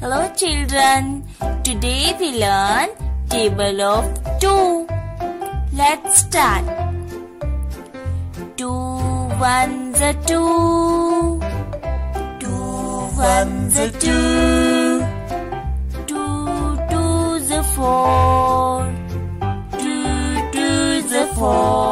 Hello children. Today we learn table of 2. Let's start. 2 ones are 2. 2 ones are 2. 2 twos are 4. 2 twos are 4.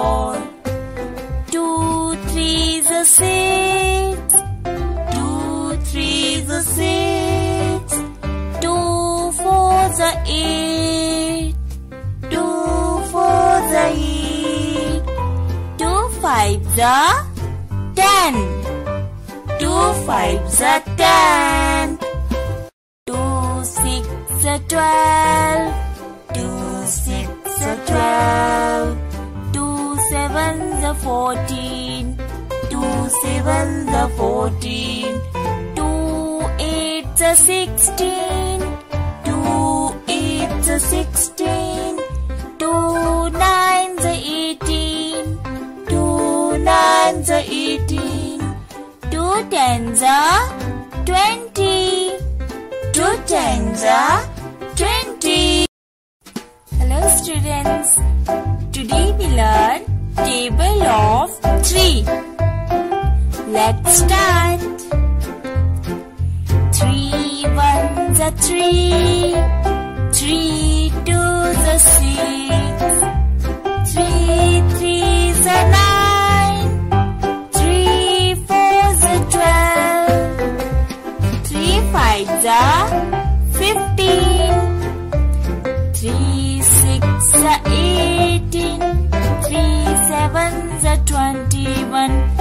Twelve. Two six are twelve. Two sevens are fourteen. Two sevens are fourteen. Two eights are sixteen. Two eights are sixteen. Two nines are eighteen. Two nines are eighteen. Two tens are twenty. Two tens. Hello students, today we learn table of 3. Let's start. 3 ones are 3, 3 twos are 6, 3 threes are 9. 21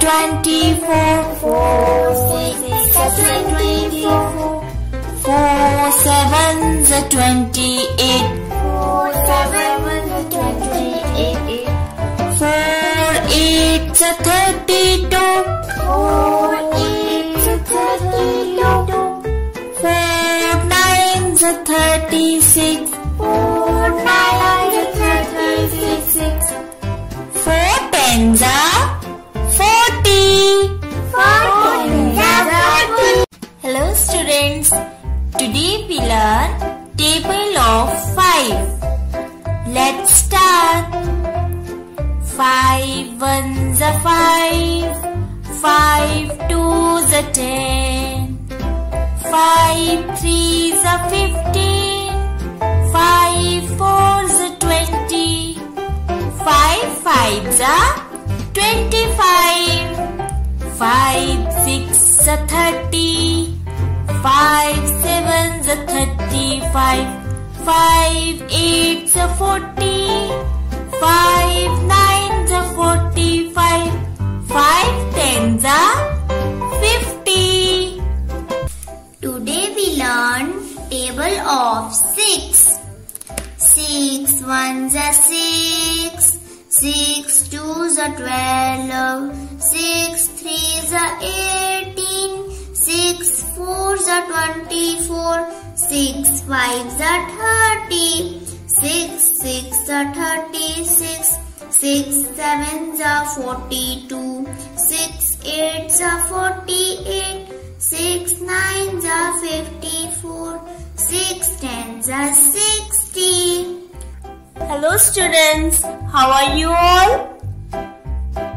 twenty-four. Four sevens are twenty-eight. Today we learn table of 5. Let's start. 5 ones are 5. 5 twos are 10. 5 threes are 15. 5 fours are 20. 5 fives are 25. 5 six are 30. 5 7 a 35. 5 eight a 40. 5 nine a 45. 5 10's a 50. Today we learn table of 6. 6 1's a 6. 6 a 12. 6 a 18. 6 fours are twenty-four. Six fives are thirty. Six six are thirty-six. Six sevens are forty-two. Six eights are forty-eight. Six nines are fifty-four. Six tens are sixty. Hello students, how are you all?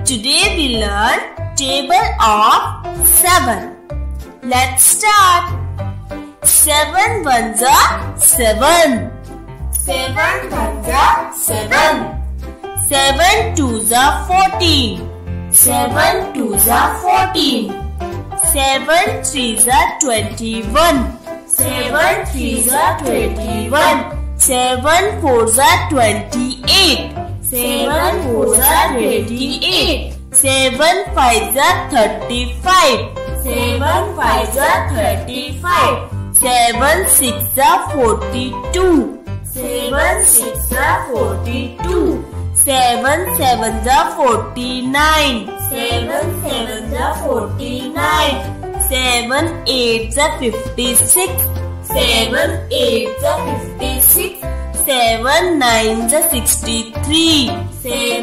Today we learn table of 7. Let's start. Seven ones are seven. Seven ones are seven. Seven twos are fourteen. Seven twos are fourteen. Seven threes are twenty-one. Seven threes are twenty-one. Seven fours are twenty-eight. Seven fours are twenty-eight. Seven fives are thirty-five. Seven fives are thirty-five. Seven six are forty-two. Seven six are forty-two. Seven sevens are forty-nine. Seven sevens are forty-nine. Seven eights are fifty-six. Seven eights are fifty-six. Seven nines are sixty-three. Seven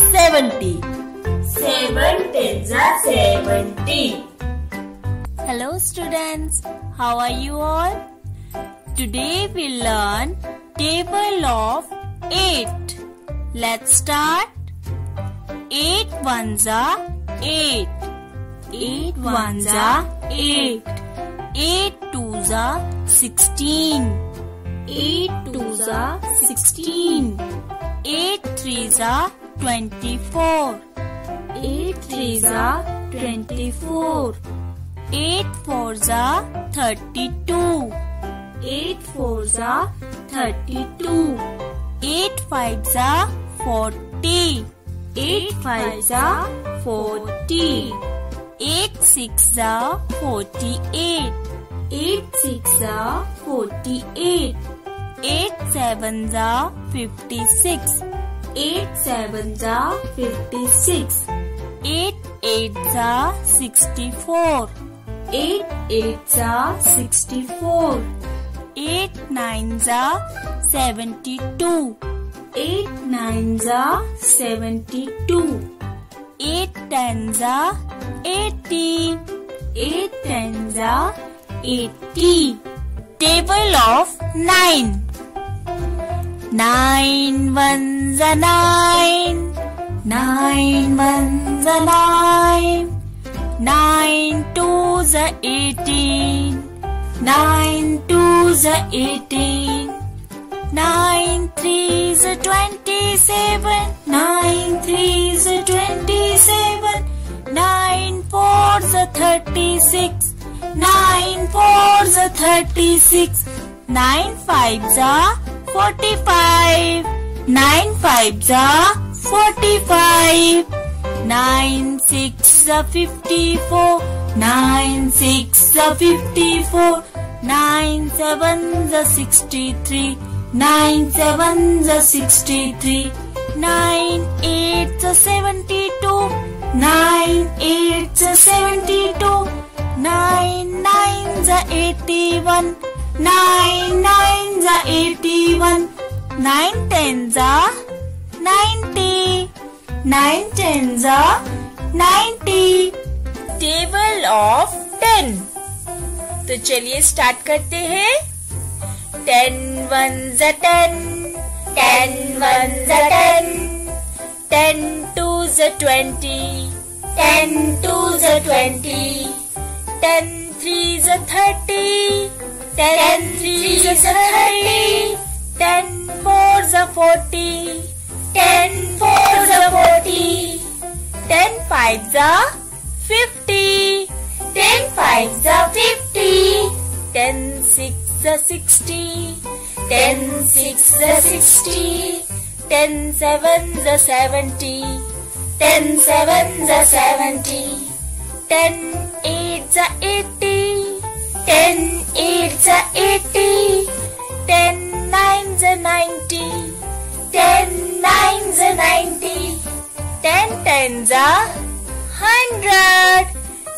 nines are sixty-three. Seven tens are seventy. Are seventy. Hello students, how are you all? Today we learn table of 8. Let's start. 8 ones are 8. 8 ones are 8. 8 twos are 16. 8 twos are 16. 8 threes are 24. 8 threes are 24. 8 fours are 32. 8 fours are 32. 8 fives are 40. 8 fives are 40. 8 six are 48. 8 six are 48. 8 sevens are 56. 8 sevens are 56. 8 eights are 64. 8 eights are 64. 8 nines are 72. 8 nines are 72. 8 tens are 80. 8 tens are 80. Table of 9. 9 ones are 9. 9 ones are 9. 9 twos are 18. 9 twos are 18. Nine threes are twenty-seven. Nine threes are twenty-seven. Nine fours are thirty-six. Nine fours are thirty-six. Nine fives are forty-five. Nine fives are forty-five. Nine six are fifty-four. Nine six are fifty-four. Nine sevens are sixty-three. Nine sevens are sixty-three. Nine eights are seventy-two. Nine eights are seventy-two. Nine nines are eighty-one. Table of ten तो चलिए start करते हैं. Ten one ज ten ten one ज ten ten two ज twenty ten two ज twenty ten three ज thirty Ten threes a thirty. Ten fours a forty. Ten fours a forty. Ten fives a fifty. Ten fives a fifty. Ten sixes a sixty. Ten sixes a sixty. Ten sevens a seventy. Ten sevens a seventy. Ten eights a eighty. Ten it's a eighty, ten nine's a ninety, ten nine's a ninety, ten tens a hundred,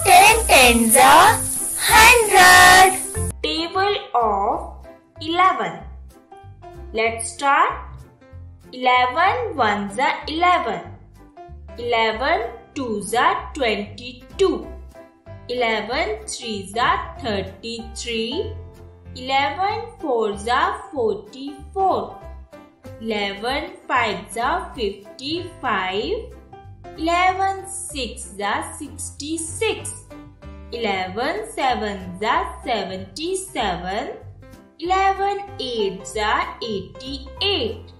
ten tens a hundred. Table of eleven. Let's start. Eleven ones are eleven. Eleven twos are twenty-two. Eleven threes are thirty-three. Eleven fours are forty-four. Eleven fives are fifty-five. Eleven sixes are sixty-six. Eleven sevens are seventy-seven. Eleven eights are eighty-eight.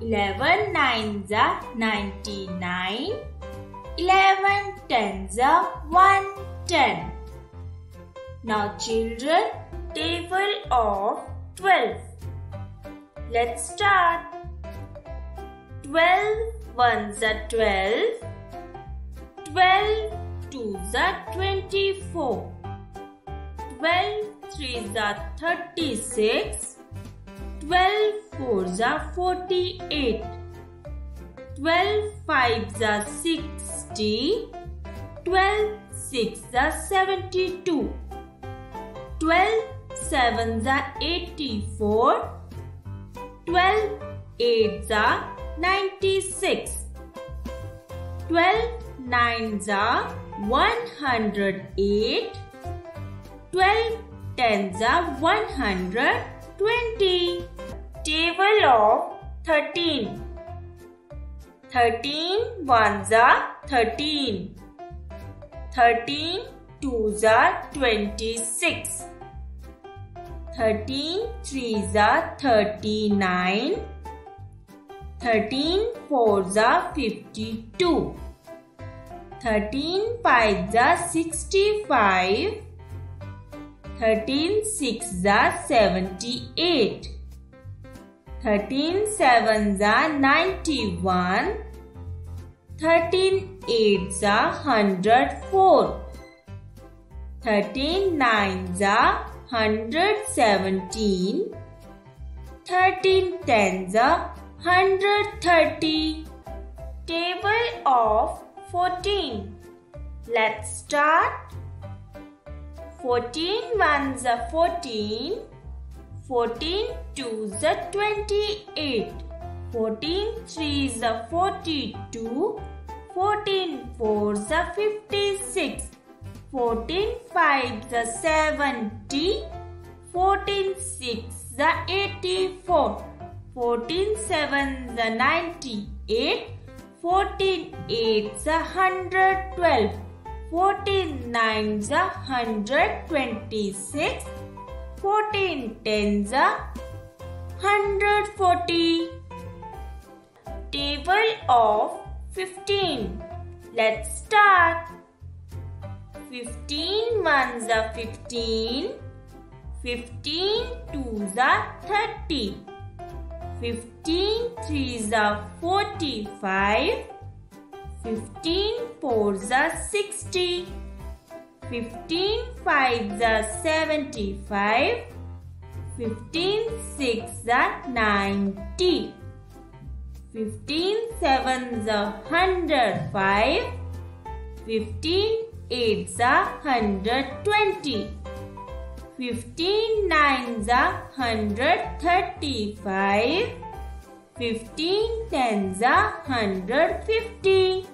Eleven nines are ninety-nine. Eleven tens are one ten. Now children, table of twelve. Let's start. Twelve ones are twelve. Twelve twos are twenty-four. Twelve threes are thirty-six. Twelve fours are forty-eight. Twelve fives are sixty. Twelve sixes are seventy-two. Twelve sevens are eighty-four. Twelve eights are ninety-six. Twelve nines are one hundred eight. Twelve tens are one hundred twenty. Table of thirteen. Thirteen ones are thirteen. Thirteen twos are twenty-six. Thirteen threes are thirty-nine. Thirteen fours are fifty-two. Thirteen fives are sixty-five. Thirteen sixes are seventy-eight. Thirteen sevens are ninety-one. Thirteen eights are hundred four. Thirteen nines are hundred seventeen. Thirteen tens are hundred thirty. Table of fourteen. Let's start. Fourteen ones are fourteen. Fourteen Fourteen twos are twenty-eight. Fourteen threes are forty-two. Fourteen fours are fifty-six. Fourteen fives are seventy. Fourteen sixes are eighty-four. Fourteen sevens are ninety-eight. Fourteen eights are hundred twelve. Fourteen nines are hundred twenty-six. Fourteen tens are hundred forty. Table of fifteen. Let's start. Fifteen ones are fifteen. Fifteen twos are thirty. Fifteen threes are forty-five. Fifteen fours are sixty. Fifteen fives are seventy-five. Fifteen sixes are ninety. Fifteen sevens are hundred five. Fifteen eights are hundred twenty. Fifteen nines are hundred thirty-five. Fifteen tens are hundred fifty.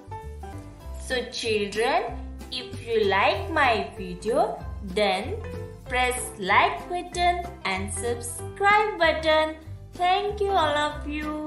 So children, if you like my video, then press like button and subscribe button. Thank you all of you.